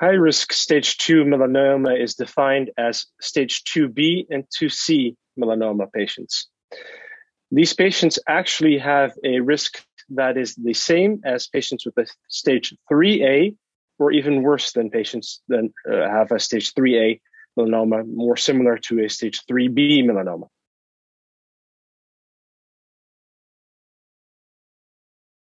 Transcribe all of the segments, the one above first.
High risk stage 2 melanoma is defined as stage 2B and 2C melanoma patients. These patients actually have a risk that is the same as patients with a stage 3A, or even worse than patients that uh, have a stage 3A melanoma, more similar to a stage 3B melanoma.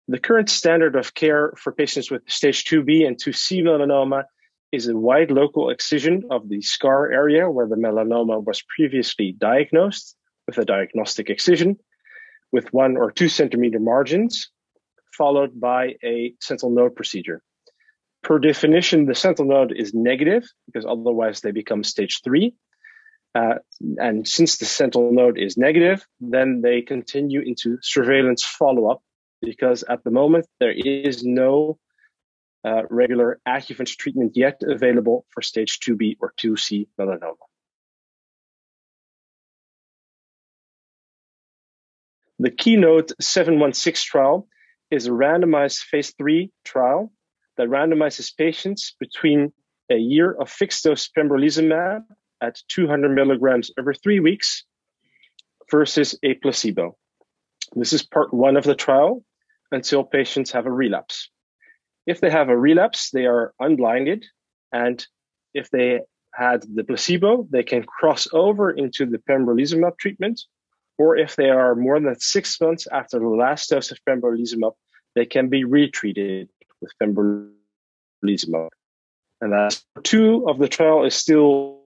The current standard of care for patients with stage 2B and 2C melanoma is a wide local excision of the scar area where the melanoma was previously diagnosed with a diagnostic excision with one or two centimeter margins, followed by a sentinel node procedure. Per definition, the sentinel node is negative because otherwise they become stage three. Uh, and since the sentinel node is negative, then they continue into surveillance follow up because at the moment there is no uh, regular adjuvant treatment yet available for stage 2B or 2C melanoma. The Keynote 716 trial is a randomized phase 3 trial that randomizes patients between a year of fixed dose pembrolizumab at 200 milligrams every three weeks versus a placebo. This is part one of the trial until patients have a relapse. If they have a relapse, they are unblinded. And if they had the placebo, they can cross over into the pembrolizumab treatment. Or if they are more than six months after the last dose of pembrolizumab, they can be retreated with pembrolizumab. And that's two of the trial is still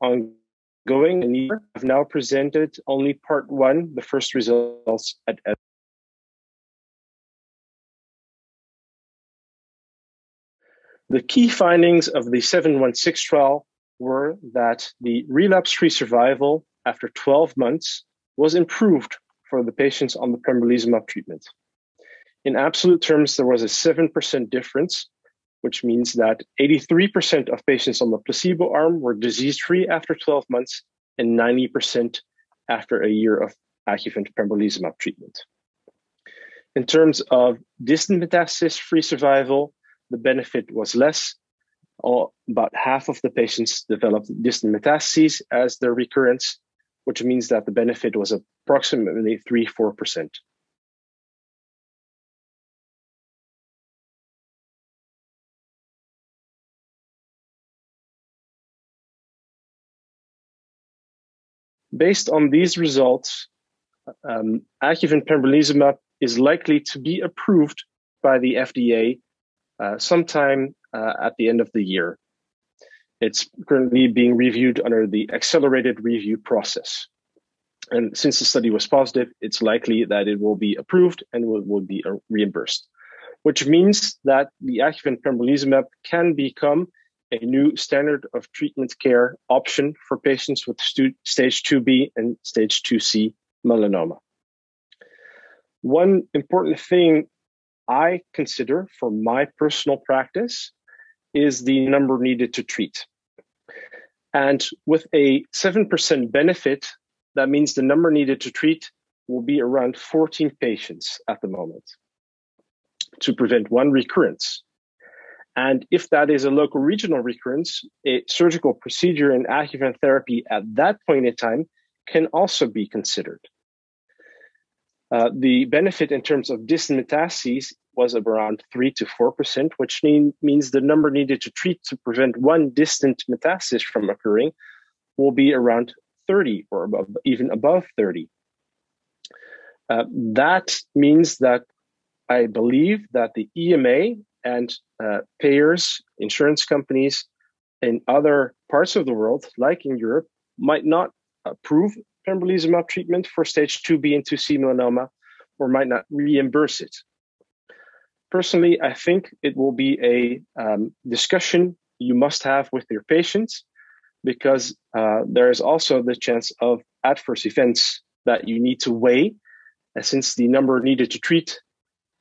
ongoing. And I've now presented only part one, the first results at The key findings of the 716 trial were that the relapse free survival after 12 months was improved for the patients on the pembrolizumab treatment. In absolute terms, there was a 7% difference, which means that 83% of patients on the placebo arm were disease free after 12 months and 90% after a year of adjuvant pembrolizumab treatment. In terms of distant metastasis free survival, the benefit was less. Or about half of the patients developed distant metastases as their recurrence, which means that the benefit was approximately 3 4%. Based on these results, um, adjuvant pembrolizumab is likely to be approved by the FDA uh, sometime uh, at the end of the year. It's currently being reviewed under the accelerated review process. And since the study was positive, it's likely that it will be approved and will, will be uh, reimbursed, which means that the adjuvant pembrolizumab can become a new standard of treatment care option for patients with stu- stage 2B and stage 2C melanoma. One important thing I consider for my personal practice is the number needed to treat. And with a 7% benefit, that means the number needed to treat will be around 14 patients at the moment to prevent one recurrence. And if that is a local regional recurrence, a surgical procedure and adjuvant therapy at that point in time can also be considered. Uh, the benefit in terms of distant metastases was around 3 to 4%, which mean, means the number needed to treat to prevent one distant metastasis from occurring will be around 30 or above, even above 30. Uh, that means that I believe that the EMA and uh, payers, insurance companies in other parts of the world, like in Europe, might not approve pembrolizumab treatment for stage 2B and 2C melanoma or might not reimburse it. Personally, I think it will be a um, discussion you must have with your patients because uh, there is also the chance of adverse events that you need to weigh. And since the number needed to treat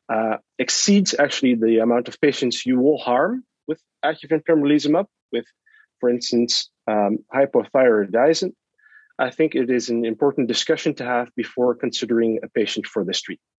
uh, exceeds actually the amount of patients you will harm with adjuvant pembrolizumab, with, for instance, um, hypothyroidism, I think it is an important discussion to have before considering a patient for this treatment.